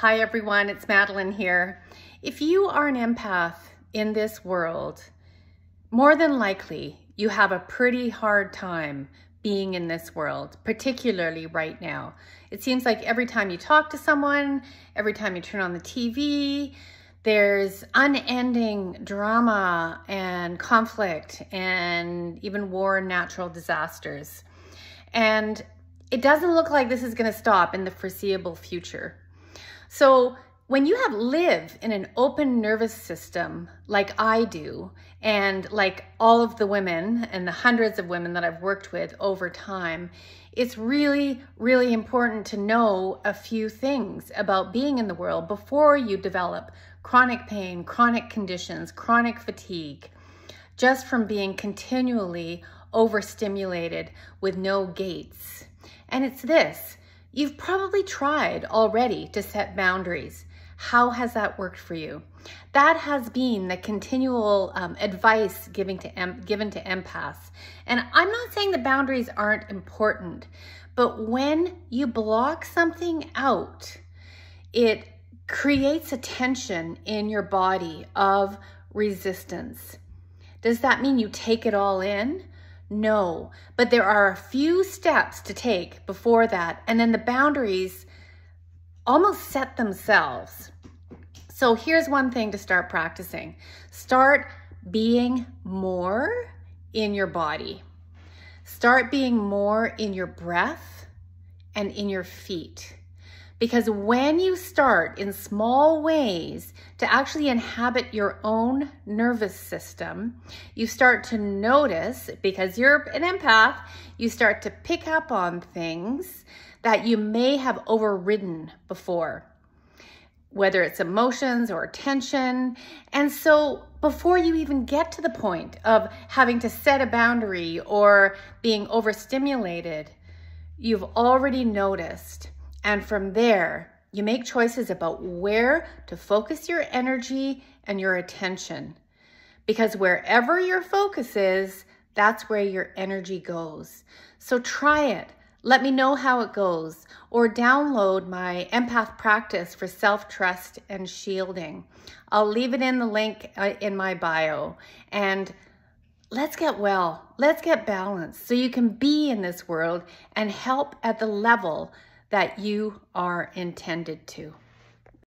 Hi everyone, it's Madeleine here. If you are an empath in this world, more than likely you have a pretty hard time being in this world, particularly right now. It seems like every time you talk to someone, every time you turn on the TV, there's unending drama and conflict and even war and natural disasters. And it doesn't look like this is going to stop in the foreseeable future. So when you have live in an open nervous system like I do, and like all of the women and the hundreds of women that I've worked with over time, it's really, really important to know a few things about being in the world before you develop chronic pain, chronic conditions, chronic fatigue, just from being continually overstimulated with no gates. And it's this, you've probably tried already to set boundaries how has that worked for you? That has been the continual um, advice given to, given to empaths. And I'm not saying the boundaries aren't important, but when you block something out, it creates a tension in your body of resistance. Does that mean you take it all in? No, but there are a few steps to take before that. And then the boundaries almost set themselves. So here's one thing to start practicing. Start being more in your body. Start being more in your breath and in your feet. Because when you start in small ways to actually inhabit your own nervous system, you start to notice, because you're an empath, you start to pick up on things that you may have overridden before, whether it's emotions or tension. And so before you even get to the point of having to set a boundary or being overstimulated, you've already noticed. And from there, you make choices about where to focus your energy and your attention. Because wherever your focus is, that's where your energy goes. So try it. Let me know how it goes or download my empath practice for self-trust and shielding. I'll leave it in the link uh, in my bio and let's get well. Let's get balanced so you can be in this world and help at the level that you are intended to.